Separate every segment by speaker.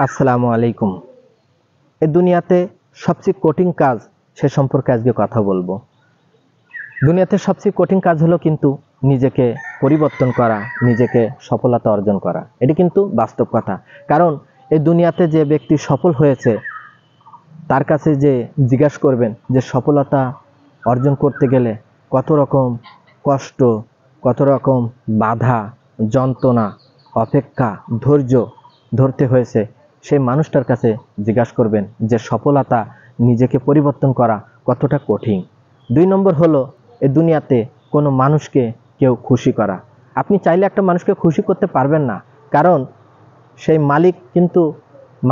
Speaker 1: আসসালামু আলাইকুম। এ দুনিয়াতে সবচেয়ে কঠিন কাজ সে সম্পর্কে আজকে কথা বলব। দুনিয়াতে সবচেয়ে কঠিন কাজ হলো কিন্তু নিজেকে পরিবর্তন করা, নিজেকে সফলতা অর্জন করা। এটি কিন্তু বাস্তব কথা। কারণ এই দুনিয়াতে যে ব্যক্তি সফল হয়েছে, তার কাছে যে জিজ্ঞাসা করবেন যে সফলতা অর্জন করতে গেলে কত রকম কষ্ট, কত রকম বাধা, যন্ত্রণা, অপেক্ষা, ধৈর্য ধরতে হয়েছে সেই মানুষটার কাছে জিজ্ঞাসা করবেন যে সফলতা নিজেকে পরিবর্তন করা কতটা কঠিন। দুই নম্বর হলো এই দুনিয়াতে কোনো মানুষকে কেউ খুশি করা। আপনি চাইলে একটা মানুষকে খুশি করতে পারবেন না, কারণ সেই মালিক কিন্তু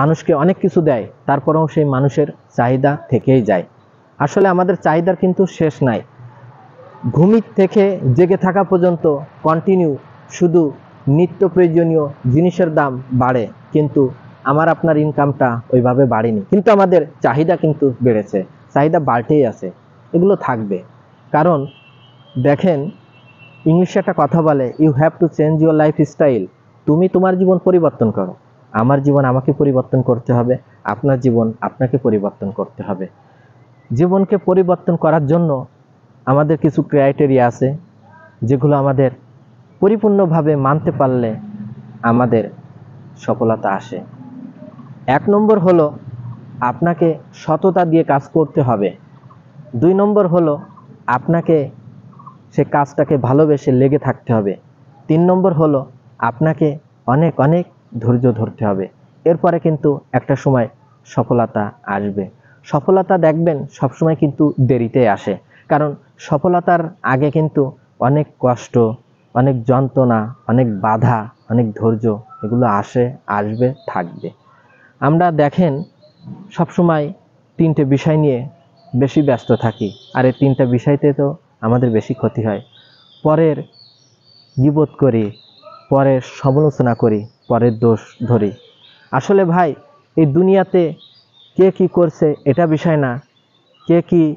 Speaker 1: মানুষকে অনেক কিছু দেয়, তারপরেও সেই মানুষের চাহিদা থেকেই যায়। আসলে আমাদের চাহিদার কিন্তু শেষ নাই। ঘুমির থেকে জেগে থাকা পর্যন্ত কন্টিনিউ শুধু নিত্য প্রয়োজনীয় জিনিসের দাম বাড়ে, কিন্তু আমার আপনার ইনকামটা ওইভাবে বাড়েনি। কিন্তু আমাদের চাহিদা কিন্তু বেড়েছে। চাহিদা বাড়তেই আছে। এগুলো থাকবে। কারণ, দেখেন ইংলিশে একটা কথা বলে you have to change your life style তুমি তোমার জীবন পরিবর্তন করো। আমার জীবন আমাকে পরিবর্তন করতে হবে। আপনার জীবন আপনাকে পরিবর্তন করতে হবে। জীবনকে পরিবর্তন করার জন্য আমাদের কিছু ক্রাইটেরিয়া আছে, যেগুলো আমাদের পরিপূর্ণভাবে মানতে পারলে আমাদের সফলতা আসে। এক নম্বর হলো আপনাকে সততা দিয়ে কাজ করতে হবে। দুই নম্বর হলো আপনাকে সে কাজটাকে ভালোবেসে লেগে থাকতে হবে। তিন নম্বর হলো আপনাকে অনেক অনেক ধৈর্য ধরতে হবে। এরপরে কিন্তু একটা সময় সফলতা আসবে। সফলতা দেখবেন সবসময় কিন্তু দেরিতে আসে। কারণ সফলতার আগে কিন্তু অনেক কষ্ট, অনেক যন্ত্রণা, অনেক বাধা, অনেক ধৈর্য এগুলো আসে, আসবে, থাকবে। আমরা দেখেন সবসময় তিনটে বিষয় নিয়ে বেশি ব্যস্ত থাকি। আর এই তিনটা বিষয়তে তো আমাদের বেশি ক্ষতি হয়। পরের বিপদ করি, পরের সমালোচনা করি, পরের দোষ ধরি। আসলে ভাই, এই দুনিয়াতে কে কি করছে এটা বিষয় না, কে কি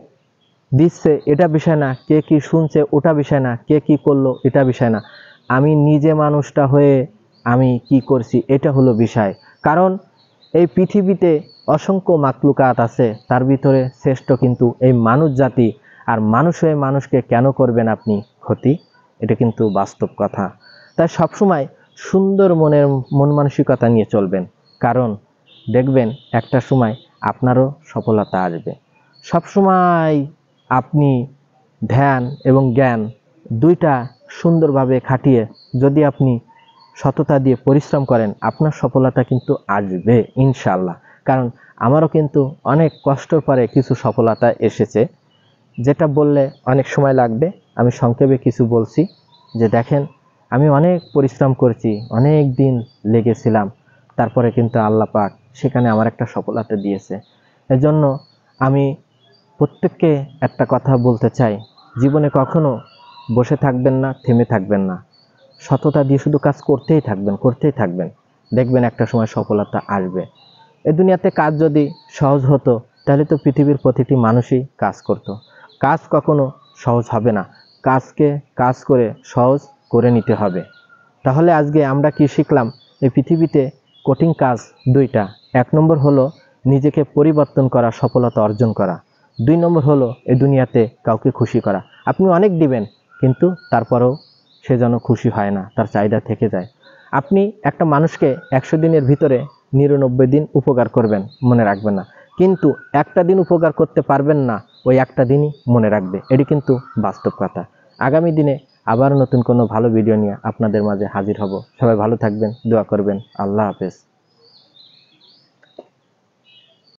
Speaker 1: দিচ্ছে এটা বিষয় না, কে কি শুনছে ওটা বিষয় না, কে কি করল এটা বিষয় না। আমি নিজে মানুষটা হয়ে আমি কি করছি এটা হলো বিষয়। কারণ এই পৃথিবীতে অসংখ্য মাকলুকাত আছে, তার ভিতরে শ্রেষ্ঠ কিন্তু এই মানুষ জাতি। আর মানুষ হয়ে মানুষকে কেন করবেন আপনি? ক্ষতি? এটা কিন্তু বাস্তব কথা। তাই সবসময় সুন্দর মনের, মন মানসিকতা নিয়ে চলবেন। কারণ দেখবেন একটা সময় আপনারও সফলতা আসবে। সবসময় আপনি ধ্যান এবং জ্ঞান দুইটা সুন্দরভাবে খাটিয়ে যদি আপনি সততা দিয়ে পরিশ্রম করেন, আপনার সফলতা কিন্তু আসবে ইনশাল্লাহ কারণ আমারও কিন্তু অনেক কষ্টর পরে কিছু সফলতা এসেছে। যেটা বললে অনেক সময় লাগবে, আমি সংক্ষেপে কিছু বলছি। যে দেখেন, আমি অনেক পরিশ্রম করছি, অনেক দিন লেগেছিলাম, তারপরে কিন্তু আল্লাহ পাক সেখানে আমার একটা সফলতা দিয়েছে। এজন্য আমি প্রত্যেককে একটা কথা বলতে চাই, জীবনে কখনো বসে থাকবেন না, থেমে থাকবেন না। সততা দিয়ে শুধু কাজ করতেই থাকবেন করতেই থাকবেন। দেখবেন একটা সময় সফলতা আসবে। এ দুনিয়াতে কাজ যদি সহজ হতো, তাহলে তো পৃথিবীর প্রতিটি মানুষই কাজ করত। কাজ কখনো সহজ হবে না। কাজকে কাজ করে সহজ করে নিতে হবে। তাহলে আজকে আমরা কি শিখলাম? এই পৃথিবীতে কঠিন কাজ দুইটা। এক নম্বর হলো নিজেকে পরিবর্তন করা, সফলতা অর্জন করা। দুই নম্বর হলো এই দুনিয়াতে কাউকে খুশি করা। আপনি অনেক দিবেন, কিন্তু তারপরেও সে যেন খুশি হয় না, তার চাহিদা থেকে যায়। আপনি একটা মানুষকে একশো দিনের ভিতরে নিরানব্বই দিন উপকার করবেন, মনে রাখবেন না। কিন্তু একটা দিন উপকার করতে পারবেন না, ওই একটা দিনই মনে রাখবে। এটি কিন্তু বাস্তব কথা। আগামী দিনে আবার নতুন কোনো ভালো ভিডিও নিয়ে আপনাদের মাঝে হাজির হব। সবাই ভালো থাকবেন, দোয়া করবেন। আল্লাহ হাফেজ।